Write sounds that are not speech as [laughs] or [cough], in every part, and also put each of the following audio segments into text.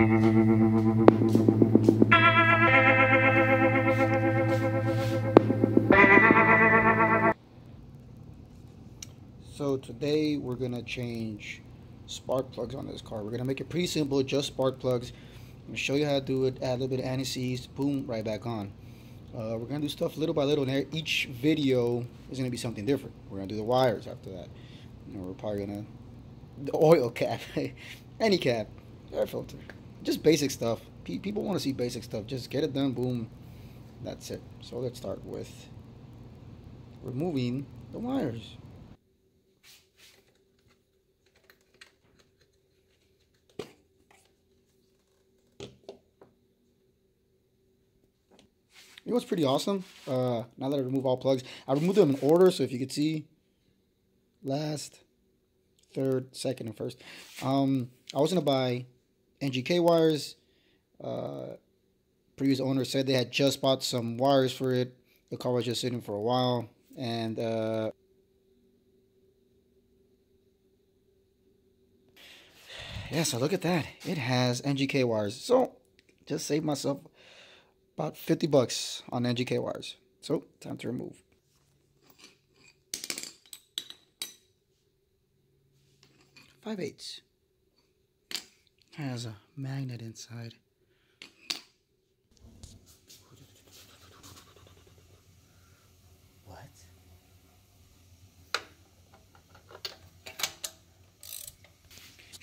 So today we're going to change spark plugs on this car. We're going to make it pretty simple, just spark plugs. I'm going to show you how to do it, add a little bit of anti-seize, boom, right back on. Uh, we're going to do stuff little by little, and each video is going to be something different. We're going to do the wires after that. And we're probably going to, the oil cap, [laughs] any cap, air filter just basic stuff. People want to see basic stuff. Just get it done, boom. That's it. So let's start with removing the wires. You what's pretty awesome? Uh, now that I remove all plugs, I removed them in order, so if you could see, last, third, second, and first. Um, I was gonna buy NGK wires. Uh, previous owner said they had just bought some wires for it. The car was just sitting for a while, and uh, yeah, so look at that. It has NGK wires. So just saved myself about 50 bucks on NGK wires. So time to remove. Five eighths. Has a magnet inside. What?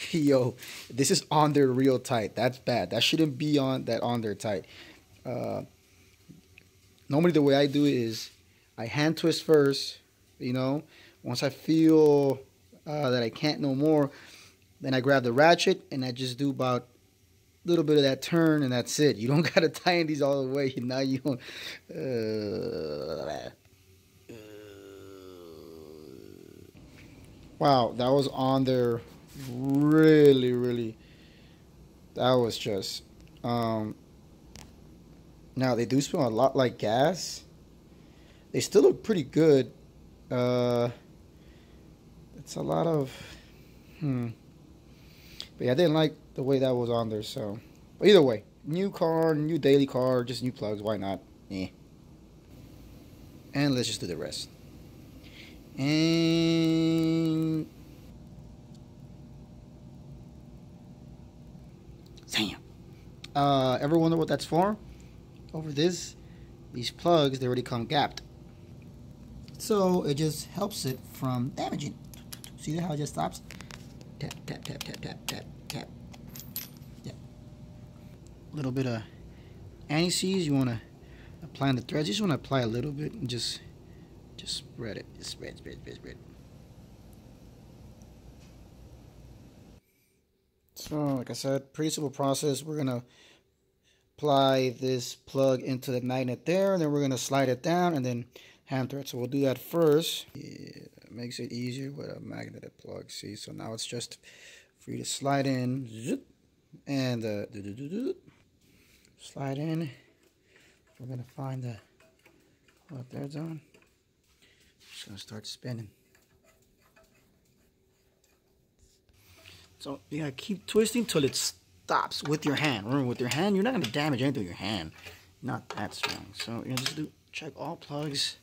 Yo, this is on there real tight. That's bad. That shouldn't be on that on there tight. Uh, normally the way I do it is I hand twist first, you know. Once I feel uh, that I can't no more, then I grab the ratchet and I just do about a little bit of that turn and that's it. You don't [laughs] got to tighten these all the way. [laughs] Now you don't. Uh, wow, that was on there really, really. That was just. Um, now they do smell a lot like gas. They still look pretty good. Uh, it's a lot of, hmm. But yeah, I didn't like the way that was on there. So, but either way, new car, new daily car, just new plugs. Why not? Eh. And let's just do the rest. And damn. Uh, ever wonder what that's for? over this, these plugs, they already come gapped. So it just helps it from damaging. See how it just stops? Tap, tap, tap, tap, tap, tap, tap. Yeah. A little bit of anti-seize. You want to apply on the threads. You just want to apply a little bit and just, just spread it. Just spread, spread, spread, spread. So, like I said, pretty simple process. We're going to apply this plug into the magnet there and then we're going to slide it down and then hand thread so we'll do that first yeah, it makes it easier with a magnetic plug see so now it's just you to slide in and uh, slide in we're to find the what there's on just to start spinning so you gotta keep twisting till it stops with your hand. Remember, with your hand, you're not to damage anything with your hand. Not that strong. So you know, just do check all plugs.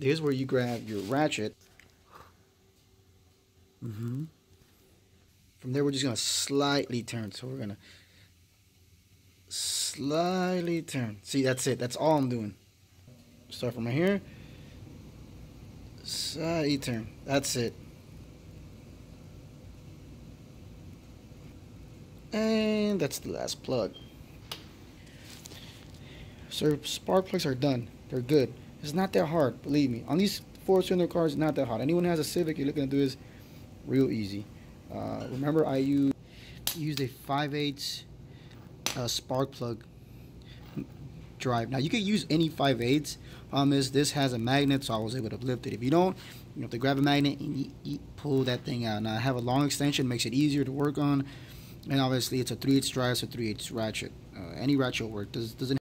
Here's where you grab your ratchet. Mm -hmm. From there, we're just going to slightly turn. So we're going to slightly turn. See, that's it. That's all I'm doing. Start from right here. Slightly turn. That's it. And that's the last plug. So spark plugs are done. They're good. It's not that hard, believe me. On these four-cylinder cars, it's not that hard. Anyone has a Civic, you're looking to do this real easy. Uh, remember, I used, used a 5 8 uh, spark plug drive. Now, you could use any 5 8 Problem is, this has a magnet, so I was able to lift it. If you don't, you have to grab a magnet and you, you pull that thing out. Now, I have a long extension, makes it easier to work on and obviously it's a 3 8 drive so 3 8 ratchet uh, any ratchet will work does doesn't